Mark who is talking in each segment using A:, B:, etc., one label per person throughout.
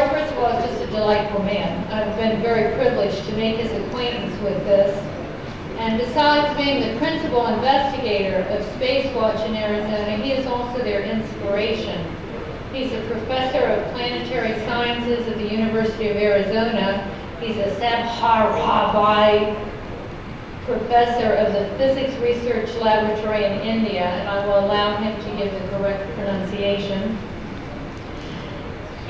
A: Of all, is just a delightful man. I've been very privileged to make his acquaintance with this. And besides being the principal investigator of Space Watch in Arizona, he is also their inspiration. He's a professor of planetary sciences at the University of Arizona. He's a Sarabhai professor of the Physics Research Laboratory in India, and I will allow him to give the correct pronunciation.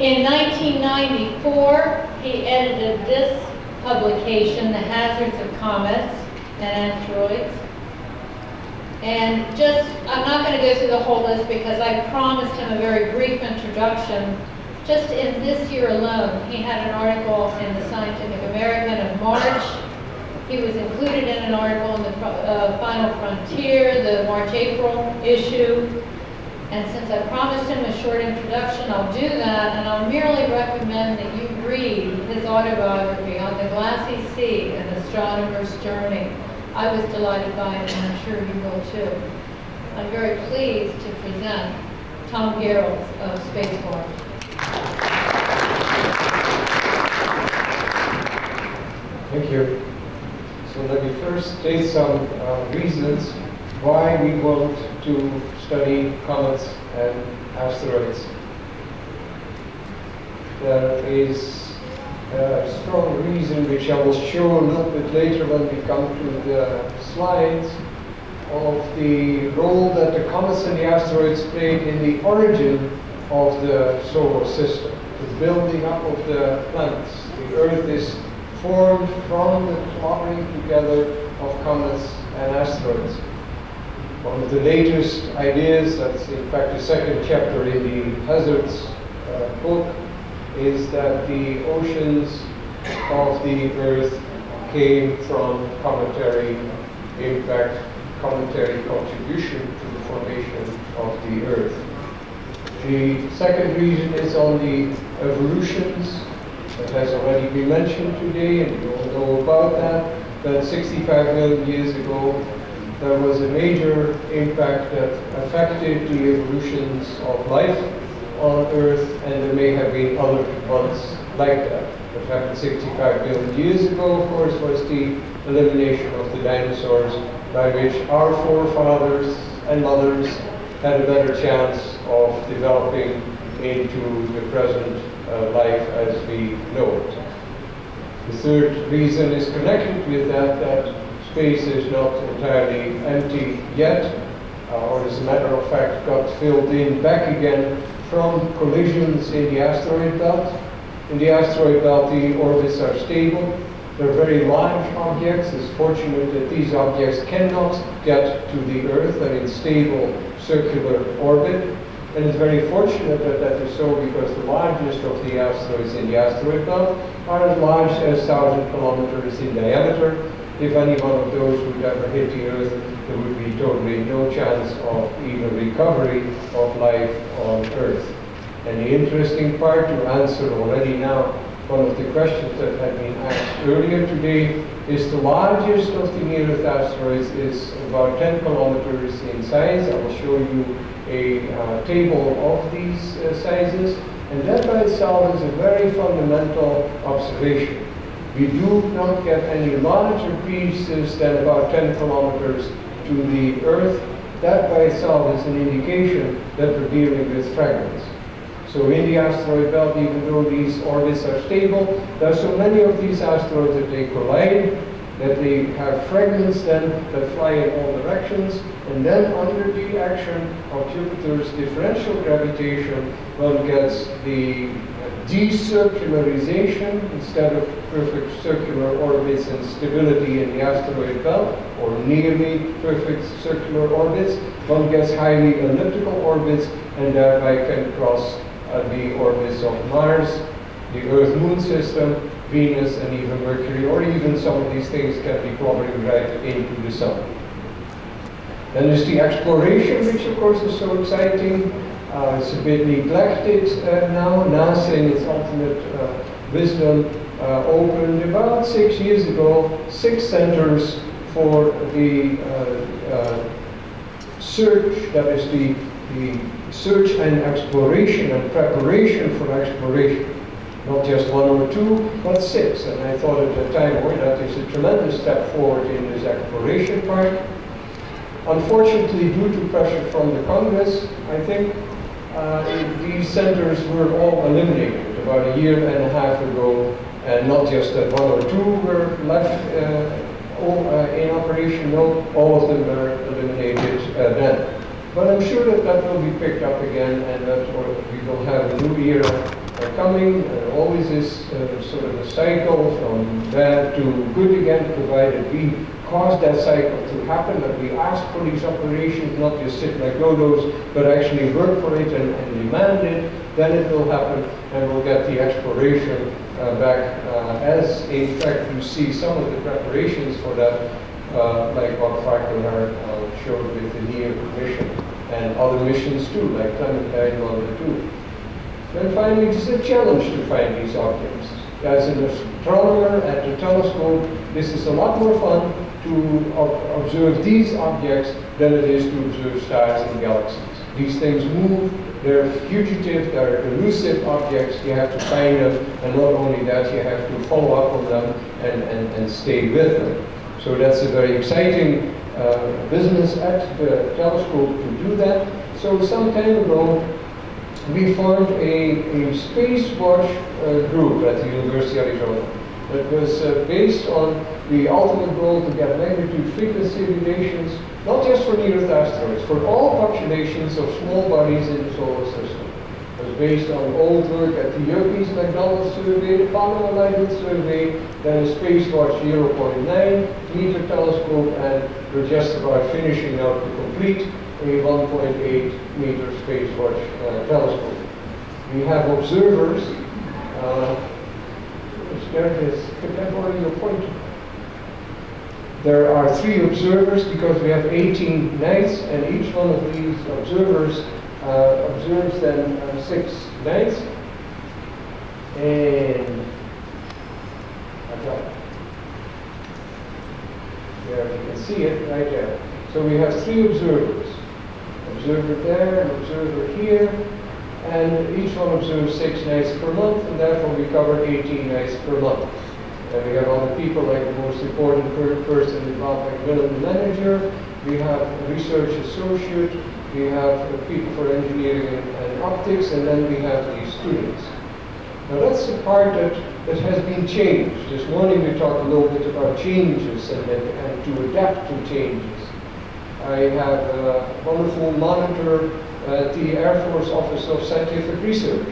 A: In 1994, he edited this publication, The Hazards of Comets and Asteroids. And just, I'm not going to go through the whole list because I promised him a very brief introduction. Just in this year alone, he had an article in the Scientific American of March. He was included in an article in the uh, Final Frontier, the March-April issue. And since I promised him a short introduction, I'll do that, and I'll merely recommend that you read his autobiography on the glassy sea, an astronomer's journey. I was delighted by it, and I'm sure you will too. I'm very pleased to present Tom Gehrels of Spaceport.
B: Thank you. So let me first state some uh, reasons why we want to study comets and asteroids. There is a strong reason which I will show a little bit later when we come to the slides of the role that the comets and the asteroids played in the origin of the solar system, the building up of the planets. The Earth is formed from the cluttering together of comets and asteroids. One of the latest ideas, that's in fact the second chapter in the Hazards uh, book, is that the oceans of the Earth came from cometary impact, cometary contribution to the formation of the Earth. The second reason is on the evolutions that has already been mentioned today, and you all know about that, that 65 million years ago there was a major impact that affected the evolutions of life on Earth, and there may have been other ones like that. What happened 65 million years ago, of course, was the elimination of the dinosaurs, by which our forefathers and mothers had a better chance of developing into the present uh, life as we know it. The third reason is connected with that, that space is not entirely empty yet, uh, or as a matter of fact got filled in back again from collisions in the asteroid belt. In the asteroid belt, the orbits are stable. They're very large objects. It's fortunate that these objects cannot get to the Earth. They're in stable circular orbit. And it's very fortunate that that is so because the largest of the asteroids in the asteroid belt are as large as 1,000 kilometers in diameter. If any one of those would ever hit the Earth, there would be totally no chance of even recovery of life on Earth. And the interesting part to answer already now, one of the questions that had been asked earlier today is the largest of the near-Earth asteroids is about 10 kilometers in size. I will show you a uh, table of these uh, sizes. And that by itself is a very fundamental observation. We do not get any larger pieces than about 10 kilometers to the Earth. That by itself is an indication that we're dealing with fragments. So in the asteroid belt, even though these orbits are stable, there are so many of these asteroids that they collide, that they have fragments then that fly in all directions, and then under the action of Jupiter's differential gravitation, one gets the decircularization instead of perfect circular orbits and stability in the asteroid belt, or nearly perfect circular orbits. One gets highly elliptical orbits and thereby can cross uh, the orbits of Mars, the Earth-Moon system, Venus, and even Mercury, or even some of these things can be clobbering right into the Sun. Then there's the exploration, which of course is so exciting. Uh, it's a bit neglected uh, now. NASA, in its ultimate uh, wisdom, uh, opened about six years ago six centers for the search, that is the, the search and exploration and preparation for exploration. not just one or two, but six. And I thought at the time, boy, that is a tremendous step forward in this exploration part. Unfortunately, due to pressure from the Congress, I think these centers were all eliminated about a year and a half ago, and not just that one or two were left uh, all, uh, in operation, no, all of them were eliminated uh, then. But I'm sure that that will be picked up again, and that we will have a new era uh, coming. Uh, always is uh, sort of a cycle from bad to good again, provided we cause that cycle to happen, that we ask for these operations, not just sit like dodos, but actually work for it and, and demand it, then it will happen and we'll get the exploration uh, back. Uh, as in fact you see some of the preparations for that, uh, like what Farquhar uh, showed with the NEO mission and other missions too, like 1 and 2. Then finally, it is a challenge to find these objects. As an astronomer at the telescope, this is a lot more fun to observe these objects than it is to observe stars and galaxies. These things move, they're fugitive, they're elusive objects, you have to find them, and not only that, you have to follow up on them and, and, and stay with them. So that's a very exciting uh, business at the telescope to do that. So some time ago, we formed a, a space watch uh, group at the University of Arizona that was uh, based on the ultimate goal to get magnitude frequency relations, not just for near-Earth asteroids, for all populations of small bodies in the solar system. It was based on old work at the Yerkes McDonald survey, the Palomar-Leiden survey, then a Spacewatch 0.9 meter telescope, and we're just about finishing out to complete a 1.8 meter Spacewatch uh, telescope. We have observers. Uh, there is. Could your pointer? There are three observers because we have 18 nights, and each one of these observers uh, observes then uh, six nights. And I got. There, you can see it right there. So we have three observers. Observer there, an observer here, and each one observes six nights per month, and therefore we cover 18 nights per month. And we have other people like the most important person Bob McMillan, the manager. We have a research associate. We have people for engineering and, and optics, and then we have these students. Now that's the part that, that has been changed. This morning we talked a little bit about changes and, and, and to adapt to changes. I have a wonderful monitor at the Air Force Office of Scientific Research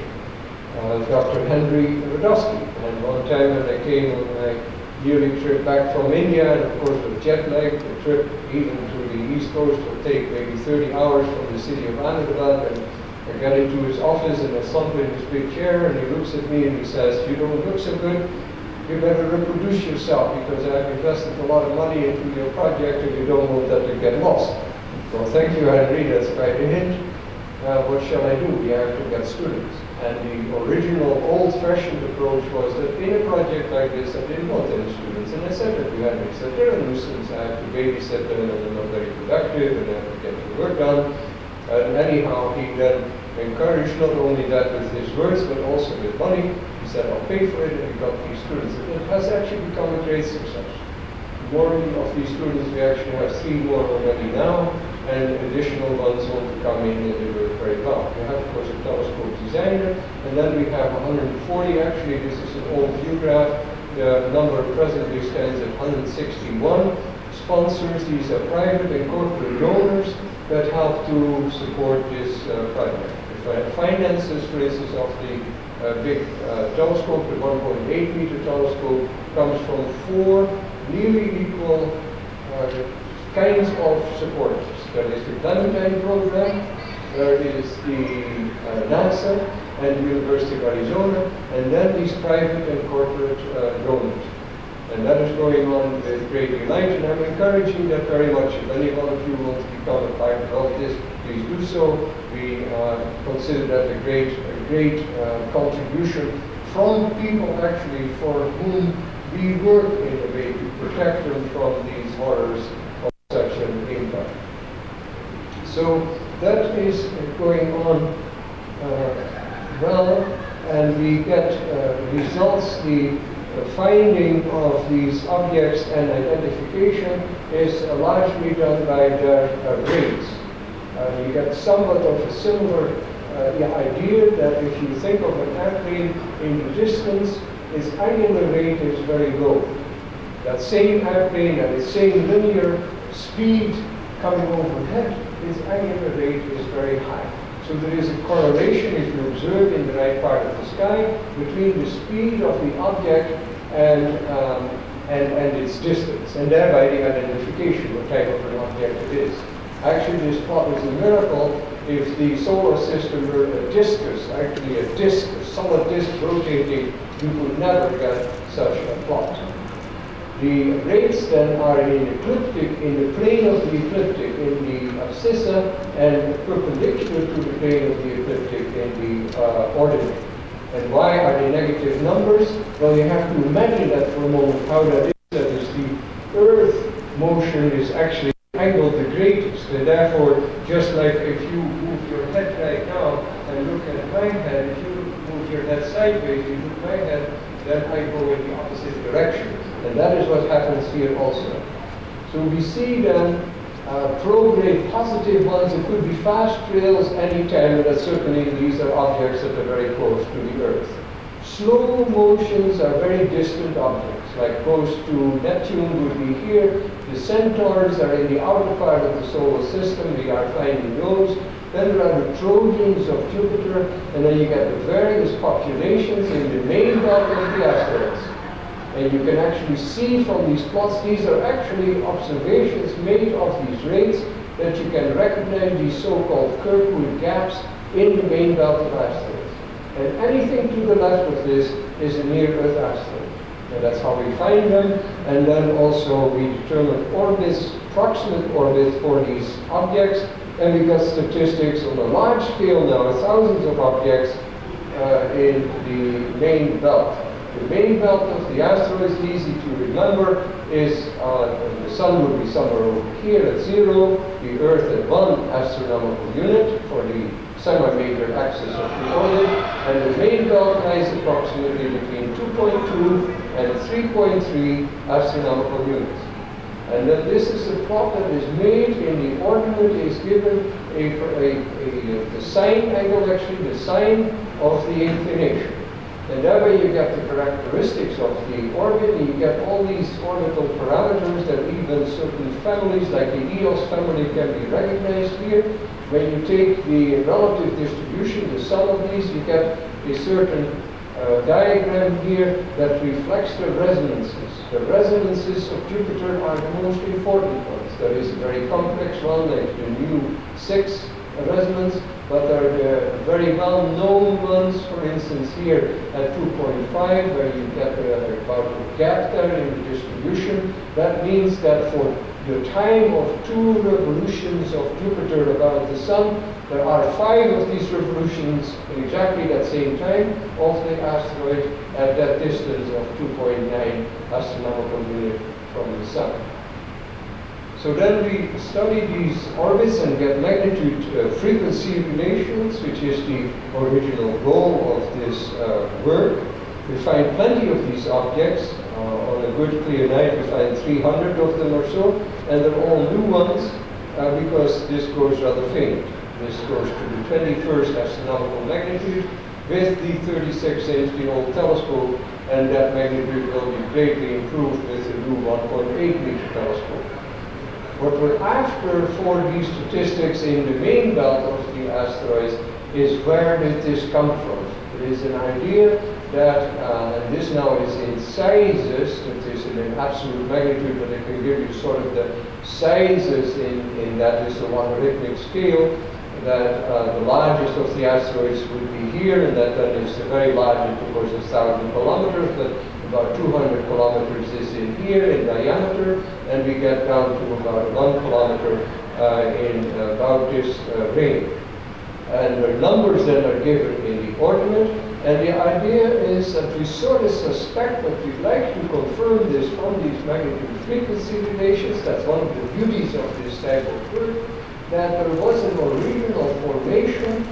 B: Dr. Henry Radoski. And one time when I came on my yearly trip back from India, and of course with jet lag, the trip even to the East Coast would take maybe 30 hours from the city of Ahmedabad. And I got into his office and I slumped in his big chair and he looks at me and he says, you don't look so good, you better reproduce yourself because I've invested a lot of money into your project and you don't want that to get lost. Well, thank you, Henry, that's quite a hint. Uh, what shall I do? We have to get students. And the original old-fashioned approach was that in a project like this, I didn't want any students. And I said that to Henry, I said, they're a nuisance, I have to babysit them, and they're not very productive, and I have to get the work done. Uh, and anyhow, he then encouraged not only that with his words, but also with money. He said, I'll pay for it, and he got these students. And it has actually become a great success. More of these students, we actually have three more already now, and additional ones to come in and they work very well. We have, of course, a telescope designer, and then we have 140. Actually, this is an old view graph. The number presently stands at 161 sponsors. These are private and corporate donors that help to support this uh, project. The finances, for instance, of the uh, big uh, telescope, the 1.8 meter telescope, comes from four nearly equal uh, kinds of supporters. There is the Clementine program, there is the uh, NASA and the University of Arizona, and then these private and corporate uh, donors. And that is going on with great delight, and I'm encouraging that very much. If any one of you want to become a part of this, please do so. We uh, consider that a great, a great uh, contribution from people actually for whom we work in a way to protect them from these horrors of such an impact. So that is going on uh, well. and we get uh, results, the, the finding of these objects and identification is largely done by their uh, rates. Uh, you get somewhat of a similar uh, idea that if you think of an airplane in the distance, its angular rate is very low. That same airplane at its same linear speed coming overhead, its angular rate is very high. So there is a correlation, if you observe in the right part of the sky, between the speed of the object and, um, and, and its distance, and thereby the identification, what type of an object it is. Actually, this plot is a miracle if the solar system were a discus, actually a disk, a solid disk rotating, you would never get such a plot. The rates then are in ecliptic, in the plane of the ecliptic, in the abscissa, and perpendicular to the plane of the ecliptic in the uh, ordinate. And why are they negative numbers? Well, you have to imagine that for a moment how that is. That is, the Earth motion is actually angled the greatest, and therefore, just like if you move your head right now and look at my head, if you move your head sideways, you look my head, then I go in the opposite direction. And that is what happens here also. So we see then uh, prograde positive ones. It could be fast trails anytime, but certainly these are objects that are very close to the Earth. Slow motions are very distant objects, like close to Neptune would be here. The centaurs are in the outer part of the solar system. We are finding those. Then there are the Trojans of Jupiter, and then you get the various populations in the main belt of the asteroids. And you can actually see from these plots, these are actually observations made of these rates that you can recognize these so-called Kirkwood gaps in the main belt of asteroids. And anything to the left of this is a near-Earth asteroid. And that's how we find them. And then also we determine orbits, proximate orbits for these objects. And we got statistics on a large scale now, thousands of objects uh, in the main belt. The main belt of the asteroids, easy to remember, is uh, the sun will be somewhere over here at zero, the Earth at one astronomical unit for the semi-major axis of the orbit, and the main belt lies approximately between 2.2 and 3.3 astronomical units. And then this is the plot that is made in the ordinate is given a, a, a, the sine angle, actually the sine of the inclination. And that way you get the characteristics of the orbit, and you get all these orbital parameters that even certain families, like the Eos family, can be recognized here. When you take the relative distribution, the sum of these, you get a certain uh, diagram here that reflects the resonances. The resonances of Jupiter are the most important ones. There is a very complex one, like the nu 6 resonance, but there are the very well-known ones, for instance, here at 2.5, where you get uh, about a gap there in the distribution. That means that for the time of two revolutions of Jupiter about the Sun, there are five of these revolutions in exactly that same time of the asteroid at that distance of 2.9 astronomical unit from the Sun. So then we study these orbits and get magnitude uh, frequency relations, which is the original goal of this uh, work. We find plenty of these objects. Uh, on a good clear night, we find 300 of them or so, and they're all new ones uh, because this goes rather faint. This goes to the 21st astronomical magnitude with the 36 inch, old telescope, and that magnitude will be greatly improved with the new 1.8 meter telescope. What we're after for these statistics in the main belt of the asteroids is where did this come from? It is an idea that, uh, this now is in sizes, it is in an absolute magnitude, but it can give you sort of the sizes in, in that is the logarithmic scale, that uh, the largest of the asteroids would be here, and that then is the very largest, of course, is 1,000 kilometers, but about 200 kilometers is in here in diameter, and we get down to about one kilometer uh, in about this uh, range. And the numbers then are given in the ordinate, and the idea is that we sort of suspect, but we'd like to confirm this from these magnitude frequency relations, that's one of the beauties of this type of work, that there was an original formation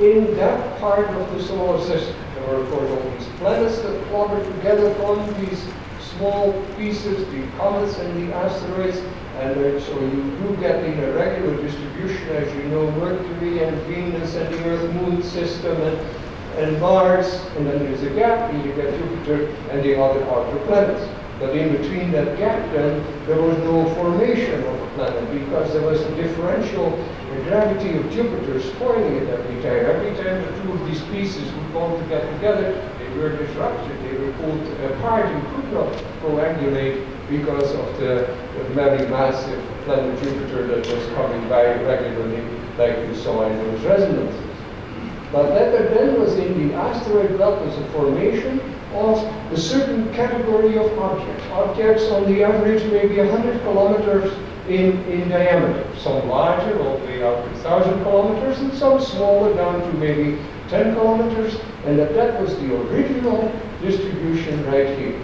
B: in that part of the solar system. There were, of course, all these planets that clobbered together from these small pieces, the comets and the asteroids, and so you do get in a regular distribution, as you know, Mercury and Venus and the Earth-Moon system and, and Mars, and then there's a gap, and you get Jupiter and the other outer planets. But in between that gap then, there was no formation of a planet because there was a differential gravity of Jupiter spoiling it every time. Every time the two of these pieces would go to get together, they were disrupted, they were pulled apart and could not coagulate because of the, very massive planet Jupiter that was coming by regularly, like you saw in those resonances. But that then was in the asteroid belt as a formation of a certain category of objects. Objects on the average maybe 100 kilometers in, in diameter. Some larger, all the way out to 1,000 kilometers, and some smaller, down to maybe 10 kilometers. And that that was the original distribution right here.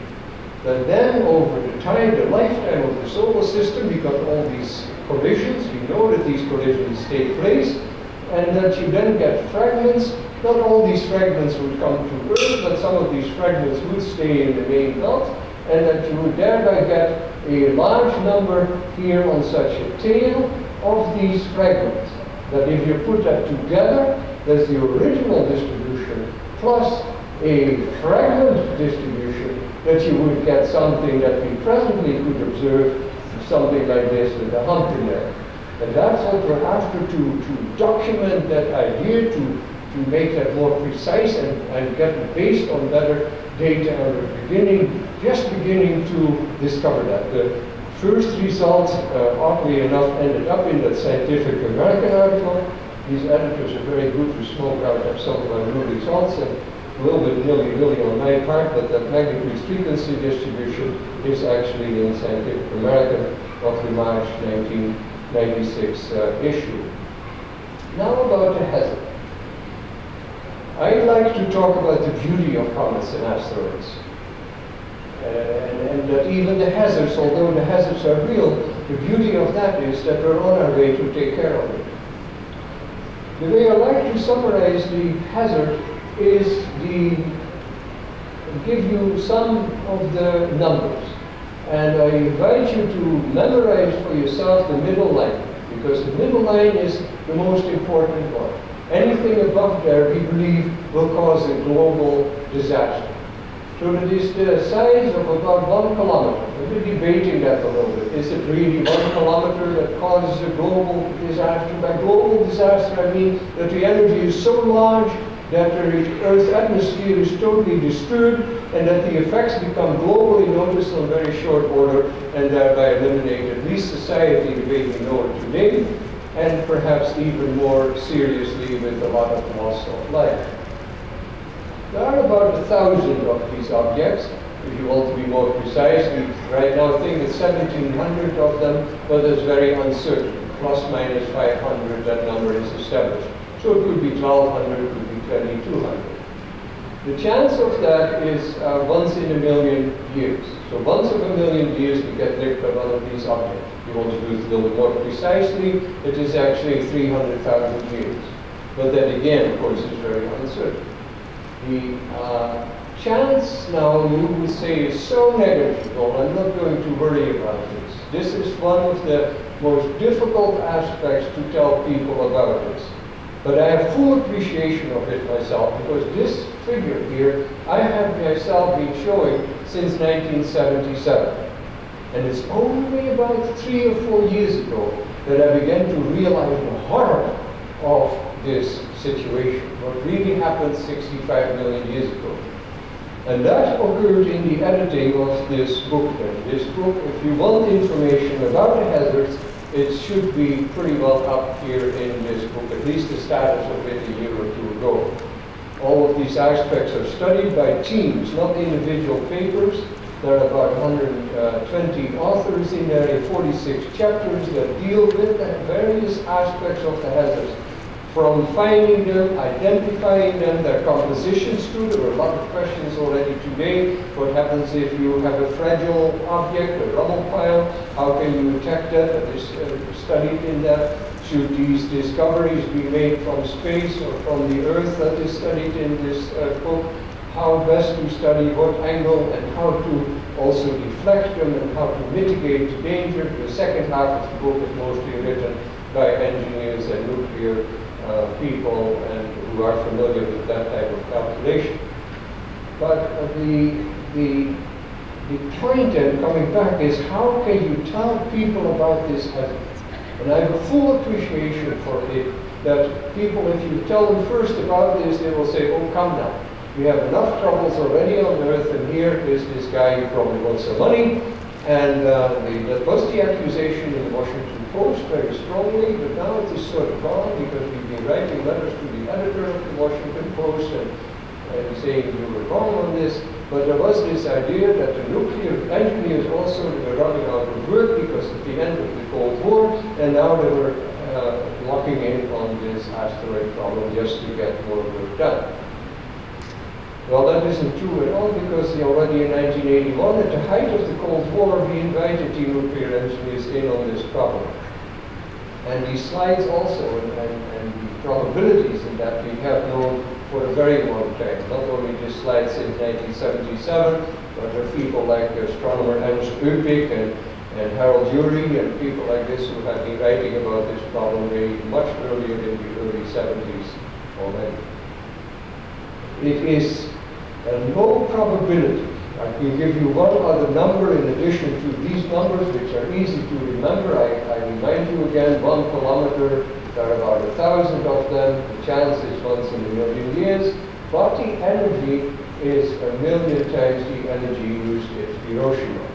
B: But then over the time, the lifetime of the solar system, you got all these collisions. You know that these collisions take place, and that you then get fragments not all these fragments would come to Earth, but some of these fragments would stay in the main belt, and that you would thereby get a large number here on such a tail of these fragments. That if you put that together, there's the original distribution plus a fragment distribution, that you would get something that we presently could observe, something like this with a hump in there. And that's what we're after to, to document that idea, to to make that more precise and, and get based on better data. And we're beginning, just beginning to discover that. The first results, uh, oddly enough, ended up in that Scientific American article. These editors are very good to smoke out of some of our new results. And a little bit nilly-willy on my part, but that magnitude frequency distribution is actually in Scientific American of the March 1996 uh, issue. Now about the hazard. I like to talk about the beauty of comets and asteroids. Uh, and, and that even the hazards, although the hazards are real, the beauty of that is that we're on our way to take care of it. The way I like to summarize the hazard is the give you some of the numbers. And I invite you to memorize for yourself the middle line, because the middle line is the most important one. Anything above there, we believe, will cause a global disaster. So it is the size of about one kilometer. We're debating that a little bit. Is it really one kilometer that causes a global disaster? By global disaster, I mean that the energy is so large that the Earth's atmosphere is totally disturbed and that the effects become globally noticed in very short order and thereby eliminate at least society the way we know it today and perhaps even more seriously with a lot of loss of life. There are about a thousand of these objects. If you want to be more precise, we right now think it's 1,700 of them, but it's very uncertain. Plus minus 500, that number is established. So it could be 1,200, it could be 2,200. The chance of that is uh, once in a million years. So once in a million years we get licked by one of these objects If you want to do it a little more precisely, it is actually 300,000 years. But that again, of course, is very uncertain. The uh, chance now, you would say, is so negligible, I'm not going to worry about this. This is one of the most difficult aspects to tell people about this. But I have full appreciation of it myself because this figure here, I have myself been showing since 1977. And it's only about three or four years ago that I began to realize the horror of this situation, what really happened 65 million years ago. And that occurred in the editing of this book then. This book, if you want information about the hazards, it should be pretty well up here in this book, at least the status of it a year or two ago. All of these aspects are studied by teams, not the individual papers. There are about 120 authors in there, 46 chapters that deal with the various aspects of the hazards. From finding them, identifying them, their compositions too. There were a lot of questions already today. What happens if you have a fragile object, a rubble pile? How can you detect that? That is studied in that. Should these discoveries be made from space or from the Earth that is studied in this uh, book? how best to study what angle and how to also deflect them and how to mitigate danger. The second half of the book is mostly written by engineers and nuclear uh, people and who are familiar with that type of calculation. But uh, the, the, the point and coming back is how can you tell people about this hazard? And I have a full appreciation for it that people, if you tell them first about this, they will say, oh, come now. We have enough troubles already on Earth, and here is this guy who probably wants some money. And uh, the, that was the accusation in the Washington Post very strongly, but now it is sort of gone because we've been writing letters to the editor of the Washington Post and, and saying you were wrong on this. But there was this idea that the nuclear engineers also were running out of work because of the end of the Cold War, and now they were uh, locking in on this asteroid problem just to get more work done. Well, that isn't true at all because already in 1981, at the height of the Cold War, he invited the nuclear engineers in on this problem. And these slides also, and, and, and, the probabilities in that we have known for a very long time. Not only this slide since 1977, but there are people like astronomer Hans Öpik and, and Harold Urey and people like this who have been writing about this problem way much earlier in the early 70s already. It is a low probability. I can give you one other number in addition to these numbers, which are easy to remember. I, I remind you again, one kilometer, there are about a thousand of them. The chance is once in a million years. But the energy is a million times the energy used at Hiroshima.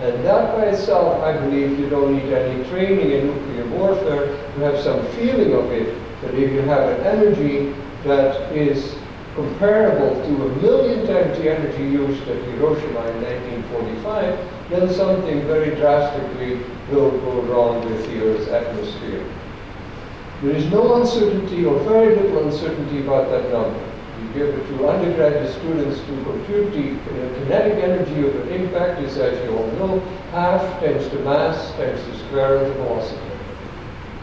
B: And that by itself, I believe you don't need any training in nuclear warfare to have some feeling of it. That if you have an energy that is comparable to a million times the energy used at Hiroshima in 1945, then something very drastically will go wrong with the Earth's atmosphere. There is no uncertainty or very little uncertainty about that number. You give it to undergraduate students to compute the kinetic energy of an impact is, as you all know, half times the mass times the square of the velocity.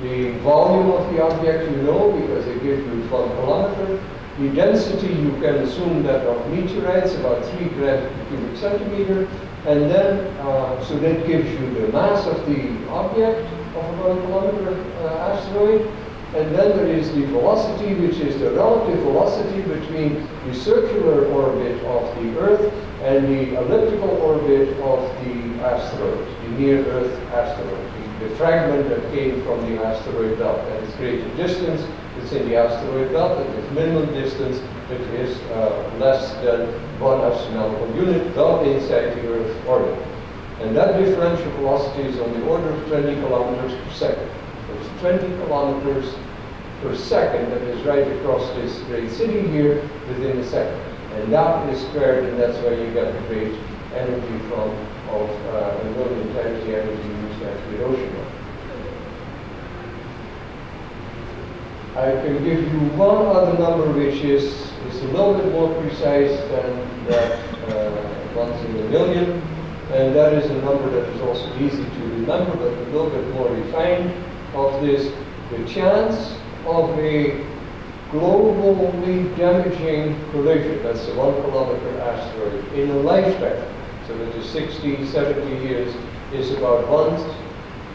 B: The volume of the object you know because they give you one kilometer, the density, you can assume that of meteorites, about 3 grams per cubic centimeter, and then, uh, so that gives you the mass of the object of about a kilometer uh, asteroid, and then there is the velocity, which is the relative velocity between the circular orbit of the Earth and the elliptical orbit of the asteroid, the near-Earth asteroid, the, the fragment that came from the asteroid belt at its greater distance the asteroid belt its minimum distance, which is uh, less than one astronomical unit, well inside the Earth's orbit. And that differential velocity is on the order of 20 kilometers per second. It's 20 kilometers per second that is right across this great city here within a second. And that is squared, and that's where you get the great energy from of uh, the energy used at Hiroshima. I can give you one other number which is, is a little bit more precise than that uh, once in a million, and that is a number that is also easy to remember, but a little bit more refined of this. The chance of a globally damaging collision, that's a one kilometer asteroid, in a lifetime, so that is 60, 70 years, is about one,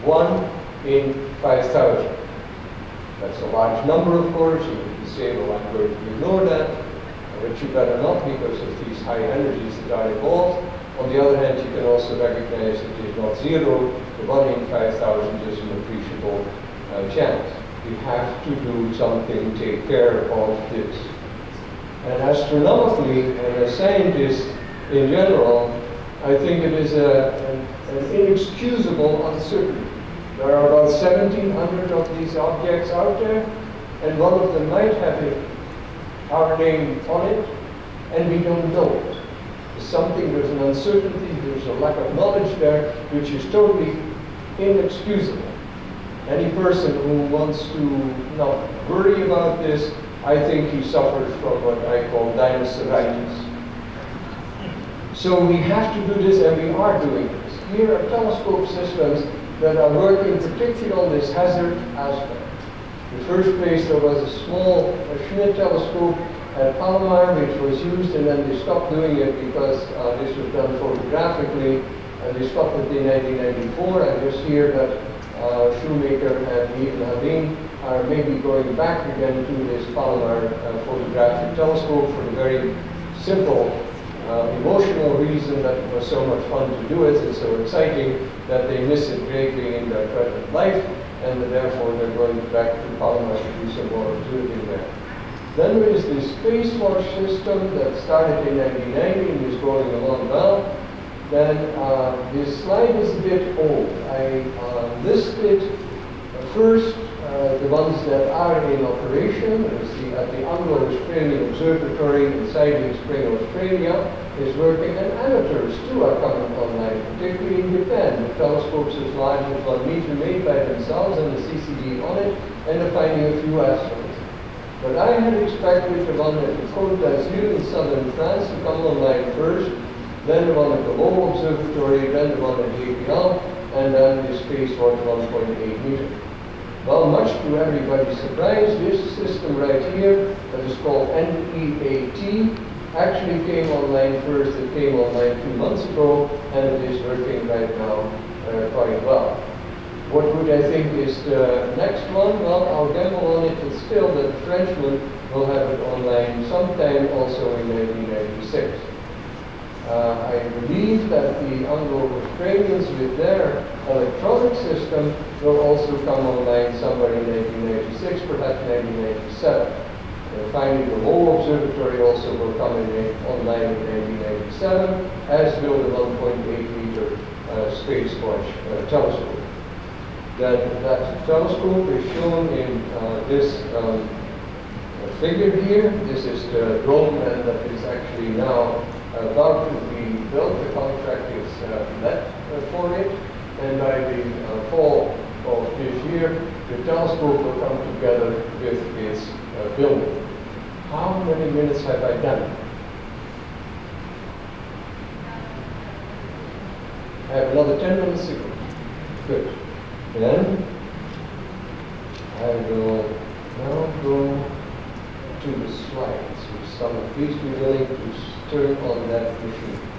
B: one in 5,000. That's a large number, of course. You can say, well, I'm going to ignore that. But you better not because of these high energies that are involved. On the other hand, you can also recognize that it is not zero. The 1 in 5,000 is an appreciable uh, chance. We have to do something, to take care of this. And astronomically, and as scientists in general, I think it is a, an, an inexcusable uncertainty. There are about 1,700 of these objects out there, and one of them might have it, our name on it, and we don't know it. There's something, there's an uncertainty, there's a lack of knowledge there, which is totally inexcusable. Any person who wants to not worry about this, I think he suffers from what I call dinosauritis. So we have to do this, and we are doing this. Here are telescope systems that are working particularly on this hazard aspect. In the first place, there was a small Schmidt telescope at Palomar, which was used, and then they stopped doing it because uh, this was done photographically, and they stopped it in 1994. I just hear that uh, Shoemaker and even Habeen are maybe going back again to this Palomar uh, photographic telescope for the very simple uh, emotional reason that it was so much fun to do it, and so exciting that they miss it greatly in their present life, and therefore they're going back to Palomar to do some more observing there. Then there is the Space Watch system that started in 1990 and is going along well. Then uh, this slide is a bit old. I uh, listed first uh, the ones that are in operation. There's the, at the Anglo-Australian Observatory in Siding Spring, Australia, is working, and amateurs too are coming online, particularly in Japan. The telescopes as large as one meter made by themselves and the CCD on it, and they're finding a few asteroids. But I had expected the one at the Côte d'Azur in southern France to come online first, then the one at the Lowell Observatory, then the one at JPL, and then the Space Watch 1.8 meter. Well, much to everybody's surprise, this system right here, that is called NEAT, actually came online first. It came online two months ago, and it is working right now uh, quite well. What would I think is the next one? Well, I'll gamble on it, but still the Frenchman will have it online sometime also in 1996. Uh, I believe that the Anglo-Australians with their electronic system will also come online somewhere in 1996, perhaps 1997. And finally, the Lowell Observatory also will come in online in 1997, as will the 1.8 meter uh, Space Watch uh, telescope. That, that telescope is shown in uh, this um, figure here. This is the drone that is actually now about to be built. The contract is uh, let uh, for it, and by the fall of this year, the telescope will come together with its uh, building. How many minutes have I done? I have another 10 minutes to go. Good. Then I will now go to the slides. Will someone please be willing to turn on that machine?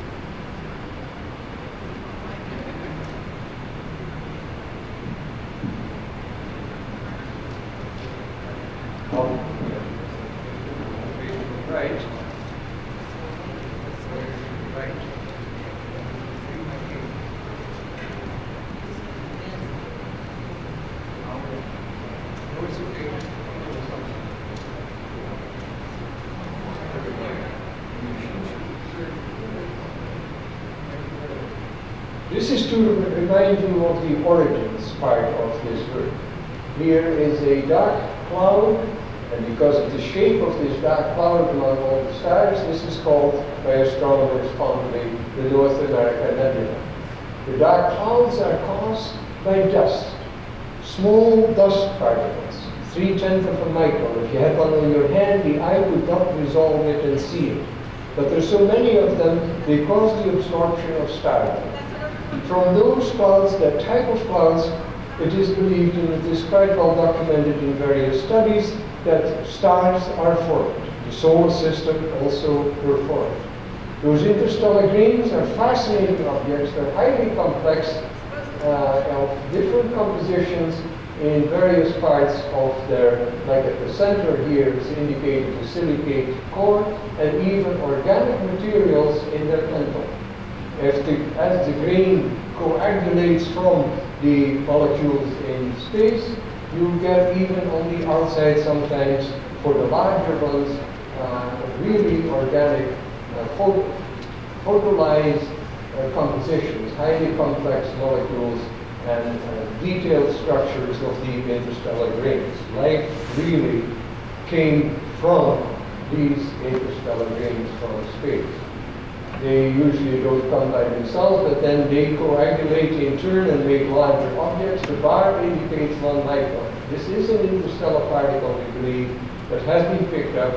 B: Right. Right. This is to remind you of the origins part of this work. Here is a dark cloud, because of the shape of this dark cloud among all the stars, this is called by astronomers fondly the North America Nebula. The dark clouds are caused by dust, small dust particles, three-tenths of a micron. If you had one on your hand, the eye would not resolve it and see it. But there's so many of them, they cause the absorption of starlight. From those clouds, that type of clouds, it is believed, and it is quite well documented in various studies, that stars are formed. The solar system also were formed. Those interstellar grains are fascinating objects. They're highly complex, uh, of different compositions in various parts of their, like at the center here is indicated the silicate core, and even organic materials in their mantle. As the, as the grain coagulates from the molecules in space, you get even on the outside sometimes, for the larger ones, uh, really organic uh, photo, photolyzed uh, compositions, highly complex molecules, and uh, detailed structures of the interstellar grains. Life really came from these interstellar grains from space. They usually don't come by themselves, but then they coagulate in turn and make larger objects. The bar indicates one micron. This is an interstellar particle, we believe, that has been picked up.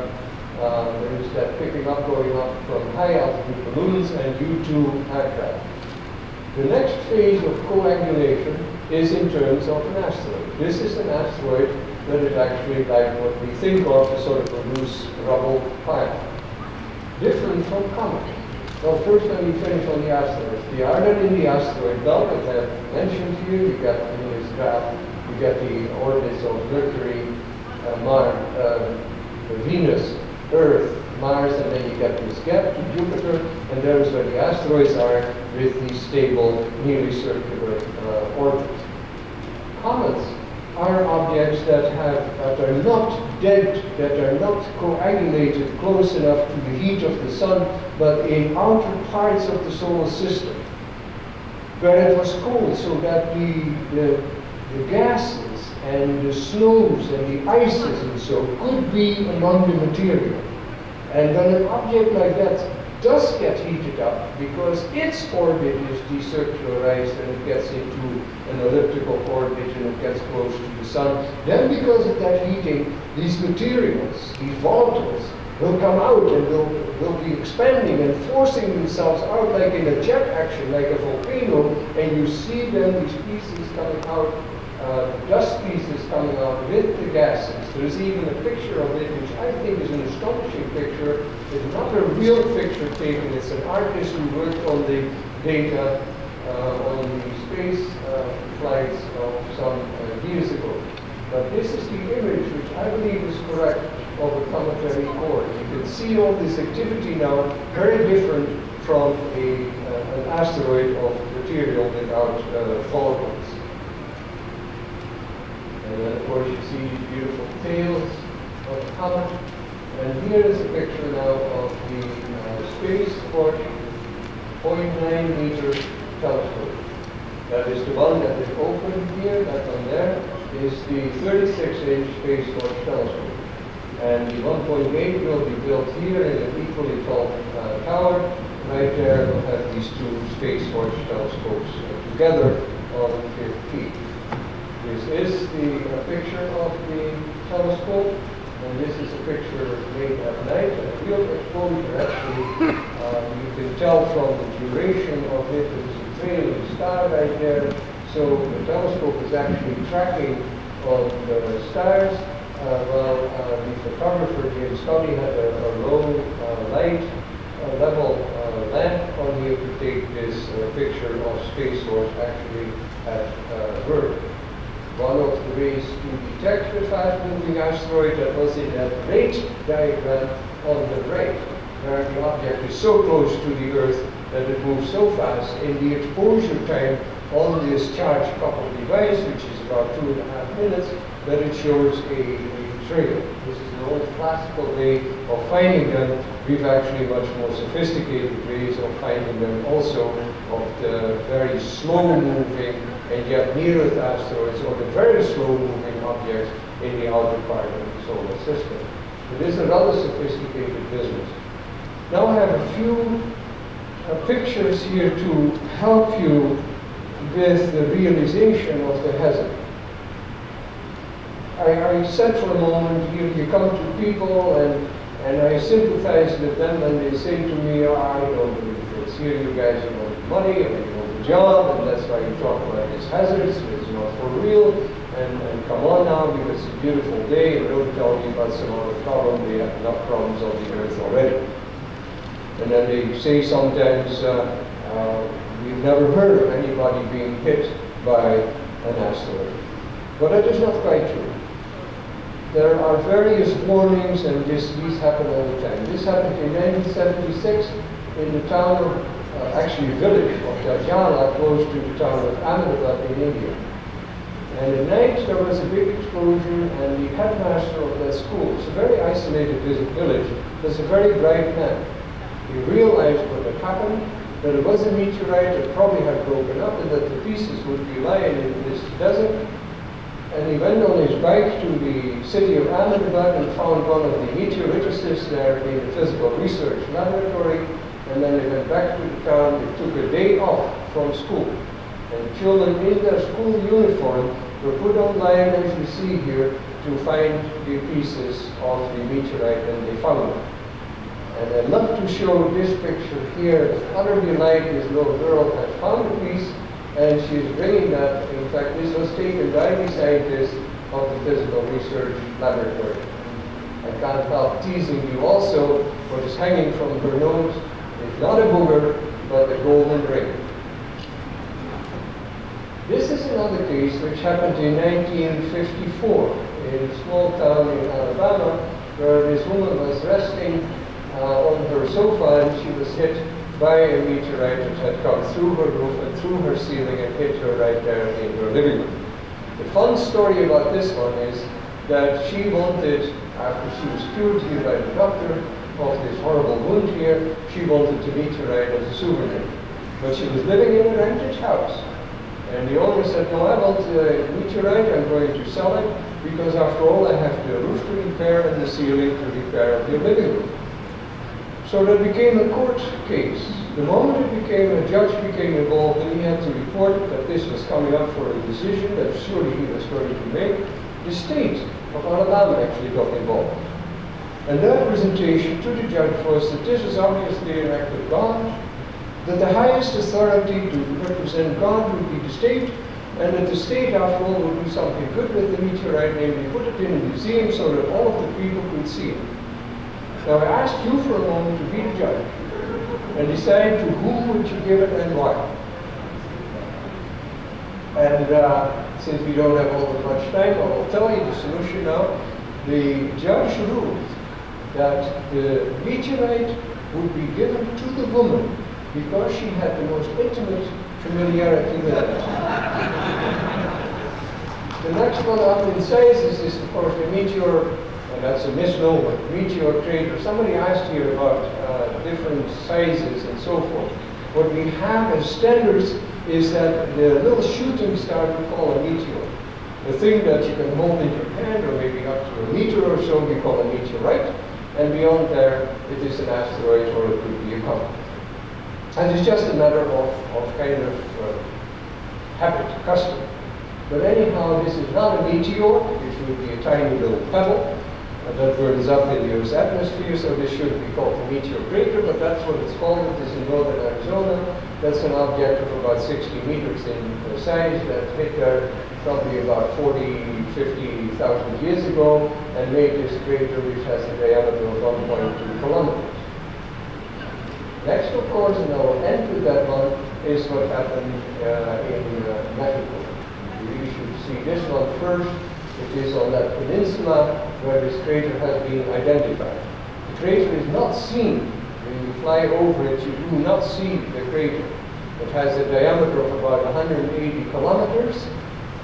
B: Uh, there is that picking up going up from high altitude balloons and U-2 aircraft. The next phase of coagulation is in terms of an asteroid. This is an asteroid that is actually, like what we think of as sort of a loose rubble pile. Different from comet. Well, first let me finish on the asteroids. The iron in the asteroid belt, as I've mentioned here, you got in this graph, you get the orbits of Mercury, uh, Mars, uh, Venus, Earth, Mars, and then you get this gap to Jupiter, and there's where the asteroids are with these stable, nearly circular uh, orbits. Comets are objects that have that are not dead, that are not coagulated close enough to the heat of the sun, but in outer parts of the solar system, where it was cold, so that the, the, the gases and the snows and the ices and so could be among the material. And when an object like that does get heated up because its orbit is decircularized and it gets into an elliptical orbit and it gets close to the sun, then because of that heating, these materials, these volatiles, will come out and will, will be expanding and forcing themselves out like in a jet action, like a volcano, and you see then these pieces coming out uh, dust pieces coming out with the gases. There's even a picture of it, which I think is an astonishing picture. It's not a real picture taken. It's an artist who worked on the data uh, on the space uh, flights of some uh, years ago. But this is the image, which I believe is correct, of a cometary core. You can see all this activity now, very different from a, uh, an asteroid of material without uh, volatiles. And then, of course, you see these beautiful tails of the comet. And here is a picture now of the uh, Space Force 0.9 meter telescope. That is the one that is open here, that one there, is the 36-inch Spacewatch telescope. And the 1.8 will be built here in an equally tall uh, tower. Right there, we'll have these two Spacewatch telescopes uh, together on 15 feet. This is the a picture of the telescope, and this is a picture made at night, a real exposure actually. Uh, you can tell from the duration of it, there's a trailing star right there. So the telescope is actually tracking on the stars, uh, while uh, the photographer, James Scotti, had a, a low uh, light uh, level uh, lamp on here to take this picture of space source actually at birth one of the ways to detect the fast-moving asteroid that was in that rate diagram on the right, where the object is so close to the Earth that it moves so fast in the exposure time on this charge-coupled device, which is about two and a half minutes, that it shows a, a trail. This is an old classical way of finding them. We've actually much more sophisticated ways of finding them also of the very slow-moving and yet near Earth asteroids or the very slow moving objects in the outer part of the solar system. It is a rather sophisticated business. Now I have a few uh, pictures here to help you with the realization of the hazard. I, I said for a moment, you, you come to people and, and I sympathize with them and they say to me, oh, I don't believe this. Here you guys want money and you want the job, and that's why you talk about it's hazardous, it's not for real, and, and come on now, because it's a beautiful day, and don't tell me about some other problem, we have enough problems on the earth already. And then they say sometimes, uh, uh, we've never heard of anybody being hit by an asteroid. But that is not quite true. There are various warnings, and this, these happen all the time. This happened in 1976 in the town of uh, actually a village of Dhajala close to the town of Ahmedabad in India. And at night there was a big explosion and the headmaster of that school, it's a very isolated village, was a very bright man. He realized what had happened, that it was a meteorite that probably had broken up and that the pieces would be lying in this desert. And he went on his bike to the city of Ahmedabad and found one of the meteoriticists there in the physical research laboratory and then they went back to the town. They took a day off from school. And children in their school uniform were put on line, as you see here, to find the pieces of the meteorite, and they found them. And I'd love to show this picture here. It's utterly light, this little girl has found a piece, and she's bringing that. In fact, this was taken by the scientists of the Physical Research Laboratory. I can't help teasing you also, what is hanging from her nose is not a booger, but a golden ring. This is another case which happened in 1954 in a small town in Alabama, where this woman was resting uh, on her sofa and she was hit by a meteorite which had come through her roof and through her ceiling and hit her right there in her living room. The fun story about this one is that she wanted, after she was cured here by the doctor of this horrible wound here, she wanted the meteorite as a souvenir. But she was living in a rented house. And the owner said, no, I want uh, the meteorite, I'm going to sell it, because after all I have the roof to repair and the ceiling to repair of your living room. So that became a court case. The moment it became, a judge became involved and he had to report that this was coming up for a decision that surely he was going to make, the state of Alabama actually got involved. And their presentation to the judge was that this is obviously an act of God, that the highest authority to represent God would be the state, and that the state, after all, would do something good with the meteorite, namely put it in a museum so that all of the people could see it. Now I ask you for a moment to be the judge and decide to whom would you give it and why. And uh, since we don't have all that much time, I will tell you the solution now. The judge ruled that the meteorite would be given to the woman because she had the most intimate familiarity with it. the next one up in sizes is, of course, the meteor and that's a misnomer. Meteor crater. Somebody asked here about uh, different sizes and so forth. What we have as standards is that the little shooting star we call a meteor. The thing that you can hold in your hand, or maybe up to a meter or so, we call a meteorite. And beyond there, it is an asteroid or it could be a comet. And it's just a matter of, of kind of uh, habit, custom. But anyhow, this is not a meteor. It would be a tiny little pebble that burns up in the Earth's atmosphere, so this should be called a meteor crater, but that's what it's called. It is in northern Arizona. That's an object of about 60 meters in size that hit there probably about 40, 50,000 years ago and made this crater which has a diameter of 1.2 kilometers. Next, of course, and I will end with that one, is what happened uh, in uh, Mexico. You should see this one first. It is on that peninsula where this crater has been identified. The crater is not seen. When you fly over it, you do not see the crater. It has a diameter of about 180 kilometers.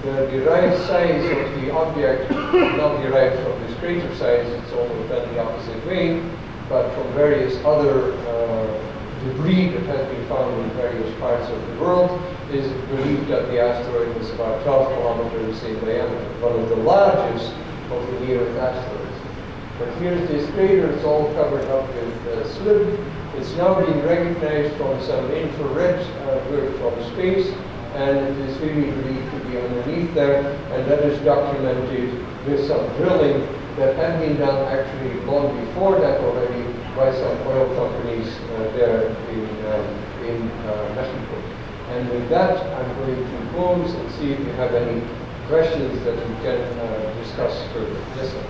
B: The derived size of the object, not derived from this crater size, it's almost done the opposite way, but from various other uh, debris that has been found in various parts of the world, is believed that the asteroid was about 12 kilometers in diameter, one of the largest of the near-Earth asteroids. But here's this crater, it's all covered up with uh, slip. It's now being recognized from some infrared uh, work from space, and it is really believed to be underneath there, and that is documented with some drilling that had been done actually long before that already by some oil companies uh, there in, um, in uh, Mexico. And with that, I'm going to close and see if you have any questions that we can uh, discuss further. Yes, sir.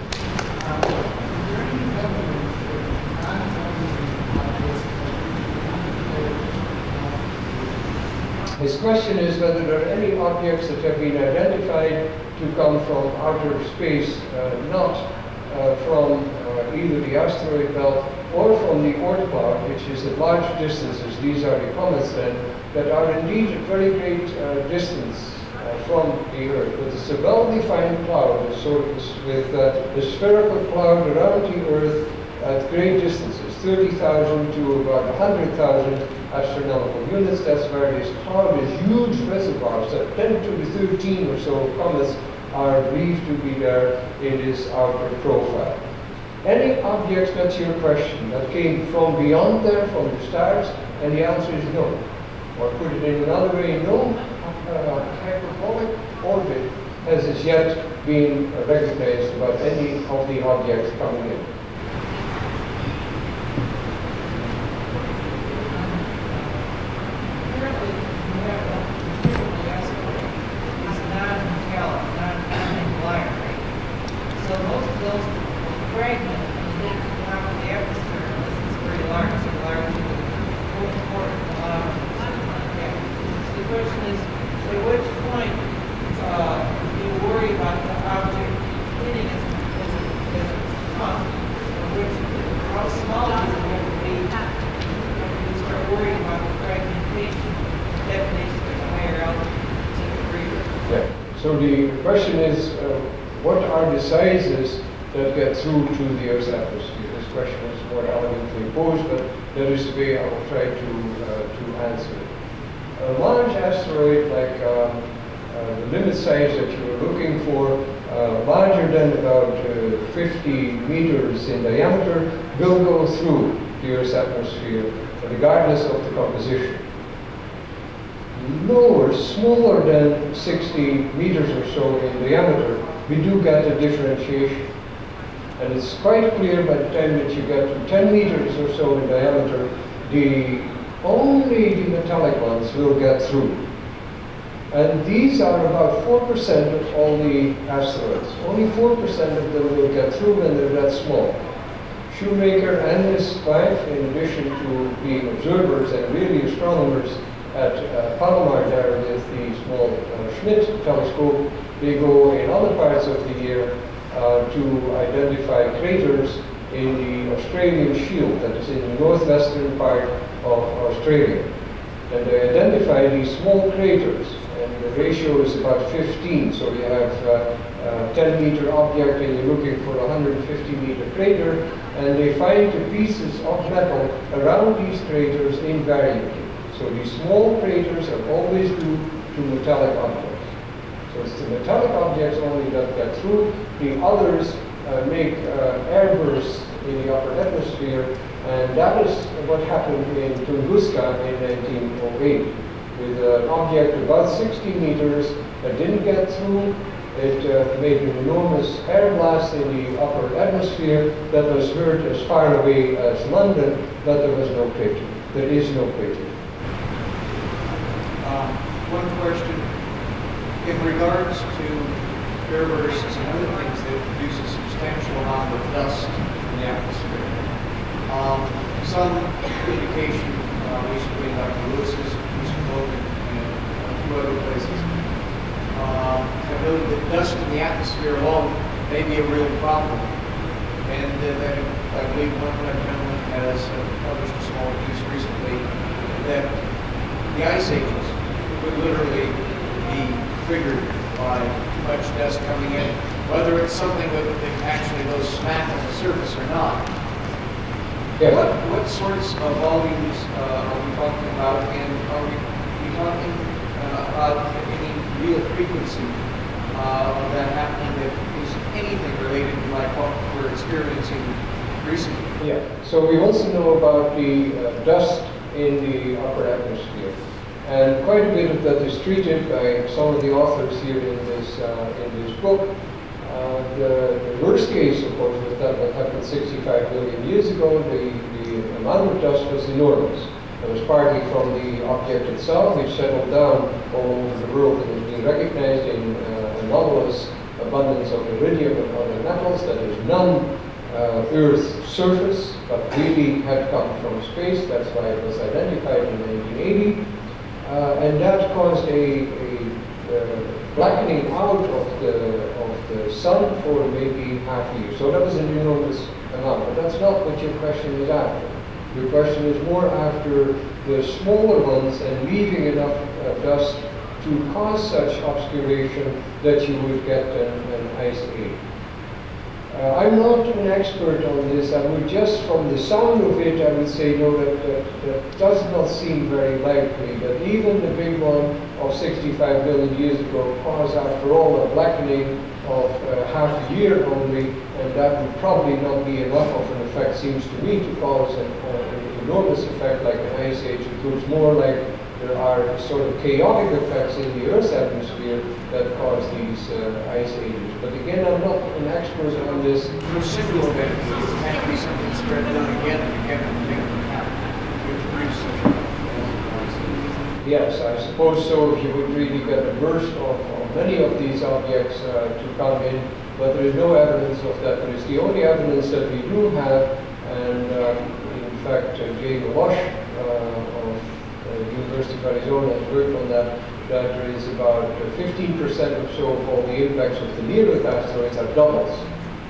B: His question is whether there are any objects that have been identified to come from outer space, uh, not uh, from uh, either the asteroid belt or from the Oort cloud, which is at large distances. These are the comets then, that are indeed at very great uh, distance uh, from the Earth. But it's a well-defined cloud, a sort of with uh, a spherical cloud around the Earth at great distances, 30,000 to about 100,000 astronomical units. That's where cloud is huge reservoirs that 10 to the 13 or so comets are believed to be there in this outer profile. Any objects, that's your question, that came from beyond there, from the stars, and the answer is no. Or put it in another way, no uh, hyperbolic orbit has as yet been recognized about any of the objects coming in. So the question is, uh, what are the sizes that get through to the Earth's atmosphere? This question is more elegantly posed, but that is the way I will try to, uh, to answer it. A large asteroid like um, uh, the limit size that you are looking for, uh, larger than about uh, 50 meters in diameter, will go through the Earth's atmosphere, regardless of the composition lower, smaller than 60 meters or so in diameter, we do get a differentiation. And it's quite clear by the time that you get to 10 meters or so in diameter, the only the metallic ones will get through. And these are about 4% of all the asteroids. Only 4% of them will get through when they're that small. Shoemaker and his wife, in addition to being observers and really astronomers, at uh, Palomar there with the small uh, Schmidt telescope, they go in other parts of the year uh, to identify craters in the Australian Shield, that is in the northwestern part of Australia. And they identify these small craters, and the ratio is about 15, so you have uh, a 10 meter object and you're looking for a 150 meter crater, and they find the pieces of metal around these craters invariably. So these small craters are always due to metallic objects. So it's the metallic objects only that get through. The others uh, make uh, air bursts in the upper atmosphere, and that is what happened in Tunguska in 1908 with an object about 60 meters that didn't get through. It uh, made an enormous air blast in the upper atmosphere that was heard as far away as London, but there was no crater. There is no crater.
C: Um, one question, in regards to airbursts and other things that produce a substantial amount of dust in the atmosphere, um, some indication uh, recently, Dr. Lewis's recent book and a few other places, uh, have noted that dust in the atmosphere alone may be a real problem. And uh, that I believe one gentleman has uh, published a small piece recently that the ice ages would literally be triggered by too much dust coming in, whether it's something that, that actually goes smack on the surface or not.
B: Yeah.
C: What, what sorts of volumes uh, are we talking about, and are we, we talking uh, about any real frequency uh, of that happening that is anything related to like what we're experiencing recently?
B: Yeah, so we also know about the uh, dust in the upper atmosphere. And quite a bit of that is treated by some of the authors here in this, uh, in this book. Uh, the, the, worst case, of course, was that what happened 65 million years ago. The, the amount of dust was enormous. It was partly from the object itself, which settled down all over the world and has been recognized in uh, anomalous abundance of iridium and other metals. That is none uh, Earth's surface, but really had come from space. That's why it was identified in 1980. Uh, and that caused a, a uh, blackening out of the, of the sun for maybe half a year. So that was an enormous amount, but that's not what your question is after. Your question is more after the smaller ones and leaving enough uh, dust to cause such obscuration that you would get an, an ice age. Uh, I'm not an expert on this. I would just, from the sound of it, I would say, no, that, that, that does not seem very likely. That even the big one of 65 billion years ago caused, after all, a blackening of uh, half a year only, and that would probably not be enough of an effect, seems to me, to cause an, uh, an enormous effect like an ice age. It looks more like there are sort of chaotic effects in the Earth's atmosphere that cause these uh, ice ages. But again, I'm not an expert on this.
C: Residual benefit, it can't be something spread down again and again and again which brings such
B: Yes, I suppose so. If you would really get a burst of, of many of these objects uh, to come in, but there is no evidence of that. There is the only evidence that we do have, and um, in fact, uh, Jay Melosh uh, the University of Arizona has worked on that, that there is about 15% or so of all the impacts of the near-Earth asteroids are doubles.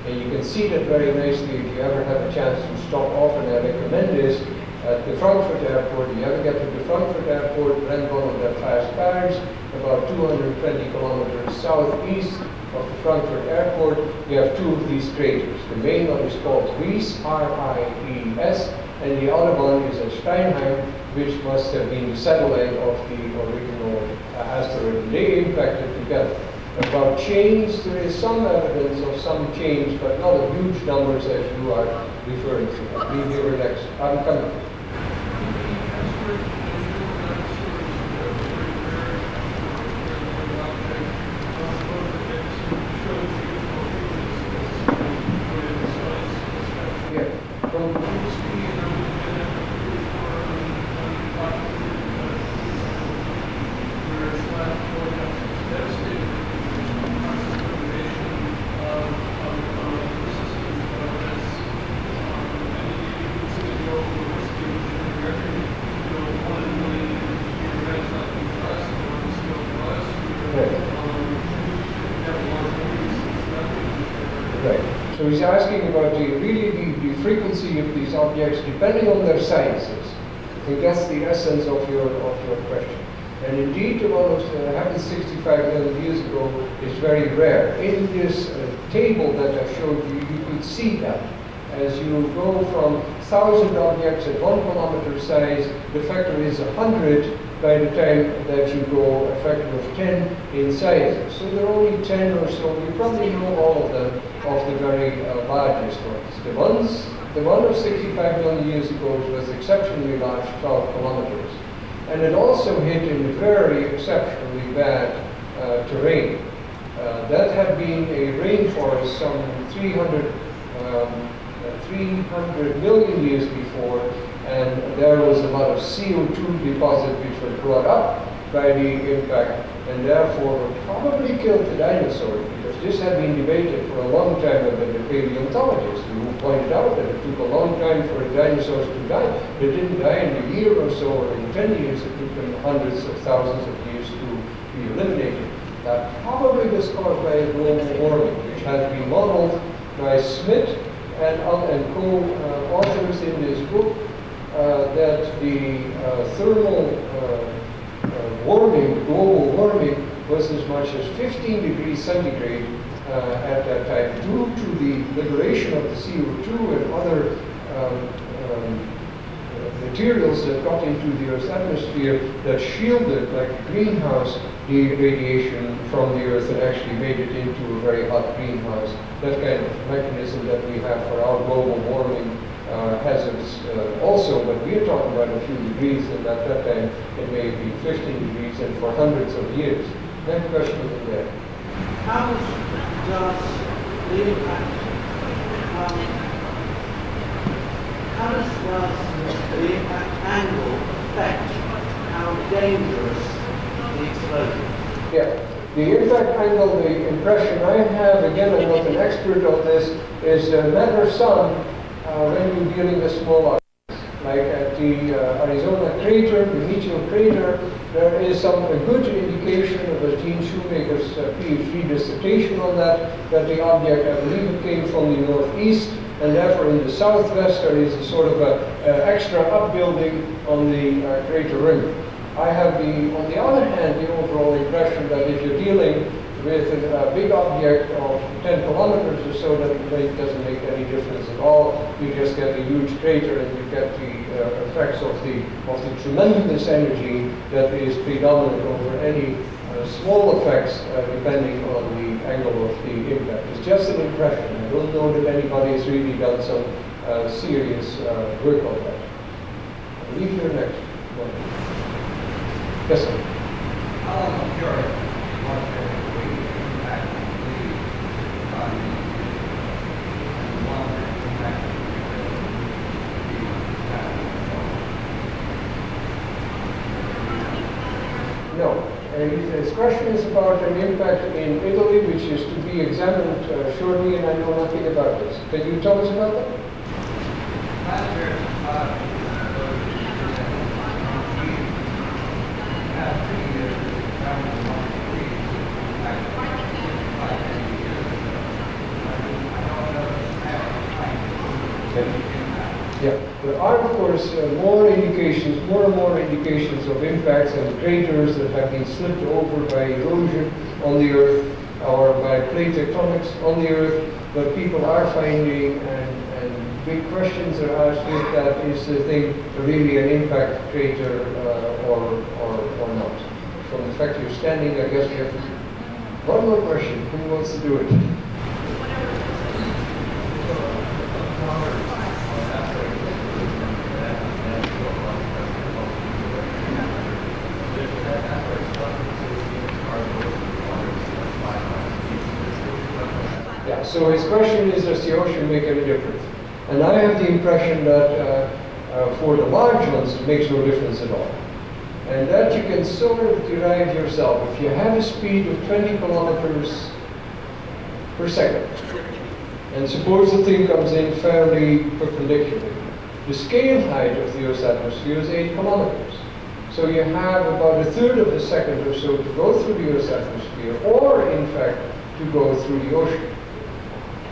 B: And you can see that very nicely if you ever have a chance to stop off, and I recommend this, at the Frankfurt airport. You ever get to the Frankfurt airport, rent one of their fast cars, about 220 kilometers southeast of the Frankfurt airport, you have two of these craters. The main one is called Ries, R-I-E-S, and the other one is at Steinheim, which must have been the satellite of the original uh, asteroid. They impacted together. About change, there is some evidence of some change, but not of huge numbers as you are referring to. I'll be here next. I'm coming. He's asking about the really the, the frequency of these objects depending on their sizes. I think that's the essence of your of your question. And indeed, the one that happened 65 million years ago is very rare. In this uh, table that I showed you, you could see that. As you go from 1,000 objects at one kilometer size, the factor is 100 by the time that you go a factor of 10 in size. So there are only 10 or so. You probably know all of them, of the very uh, ones. The ones, the one of 65 million years ago was exceptionally large, 12 kilometers. And it also hit in very exceptionally bad uh, terrain. Uh, that had been a rainforest some 300, um, uh, 300 million years before, and there was a lot of CO2 deposit which was brought up by the impact, and therefore probably killed the dinosaurs, this had been debated for a long time by the paleontologists, who pointed out that it took a long time for dinosaurs to die. They didn't die in a year or so, or in 10 years, it took them hundreds of thousands of years to be eliminated. That probably was caused by global warming, which has been modeled by Smith and, and co-authors in this book, uh, that the uh, thermal uh, uh, warming, global warming, was as much as 15 degrees centigrade uh, at that time due to the liberation of the CO2 and other um, um, materials that got into the Earth's atmosphere that shielded, like greenhouse, the radiation from the Earth and actually made it into a very hot greenhouse. That kind of mechanism that we have for our global warming uh, hazards uh, also, but we are talking about a few degrees, and at that time it may be 15 degrees, and for hundreds of years. Next question is there.
D: How does the impact, um, how does the impact angle affect how dangerous the explosion?
B: Yeah. The impact angle, the impression I have, again, I'm not an expert on this, is uh, matter some uh, when you're dealing with small objects. Like at the uh, Arizona crater, the Mitchell crater, there is some a good indication of a Gene Shoemaker's uh, PhD dissertation on that, that the object, I believe came from the northeast, and therefore in the southwest there is a sort of a, extra upbuilding on the uh, crater rim. I have the, on the other hand, the overall impression that if you're dealing with a, big object of 10 kilometers or so, that it doesn't make any difference at all. You just get a huge crater and you get the uh, effects of the, of the tremendous energy that is predominant over any uh, small effects uh, depending on the angle of the impact. It's just an impression. I don't know that anybody has really done some uh, serious uh, work on that. I'll leave you next. Yes, sir.
E: How long a period was there between the impact of the body and the longer impact of the
B: No. And his question is about an impact in Italy, which is to be examined uh, shortly, and I know nothing about this. Can you tell us about that?
E: Last year, uh, had three years, that was one three, like, five, ten years. I don't know, I have time.
B: Yeah, there are of course uh, more indications indications, more and more indications of impacts and craters that have been slipped over by erosion on the Earth or by plate tectonics on the Earth, but people are finding and, and big questions are asked if that is the thing really an impact crater uh, or, or, or not. From the fact you're standing, I guess we have one more question. Who wants to do it? So his question is, does the ocean make any difference? And I have the impression that uh, uh, for the large ones, it makes no difference at all. And that you can sort of derive yourself. If you have a speed of 20 kilometers per second, and suppose the thing comes in fairly perpendicularly, the scale height of the Earth's atmosphere is 8 kilometers. So you have about a third of a second or so to go through the Earth's atmosphere, or in fact, to go through the ocean.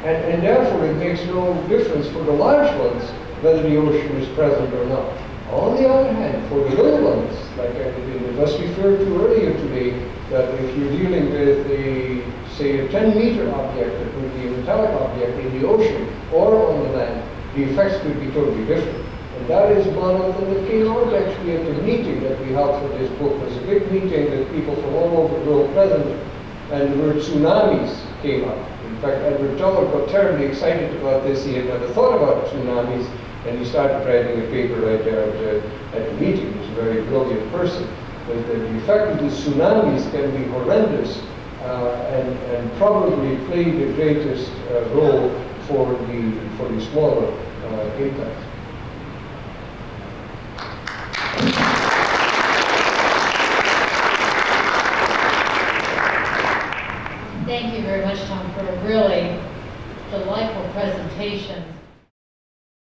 B: And, and therefore it makes no difference for the large ones whether the ocean is present or not. On the other hand, for the little ones, like I was referred to earlier today, that if you're dealing with a, say, a 10 meter object that would be a metallic object in the ocean or on the land, the effects could be totally different. And that is one of them that came out actually at the meeting that we held for this book. It was a big meeting with people from all over the world present, and the word tsunamis came up. In fact, Edward Teller got terribly excited about this. He had never thought about tsunamis, and he started writing a paper right there at the, at the meeting. He was a very brilliant person. But the, the effect of the tsunamis can be horrendous uh, and, and probably play the greatest uh, role for the, for the smaller uh, impacts.